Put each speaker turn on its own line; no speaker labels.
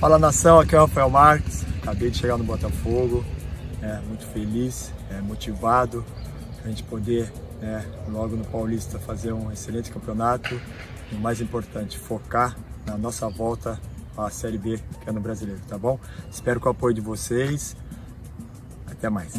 Fala nação, aqui é o Rafael Marques, acabei de chegar no Botafogo, é, muito feliz, é, motivado para a gente poder, é, logo no Paulista, fazer um excelente campeonato e o mais importante, focar na nossa volta à Série B, que é no Brasileiro, tá bom? Espero com o apoio de vocês, até mais.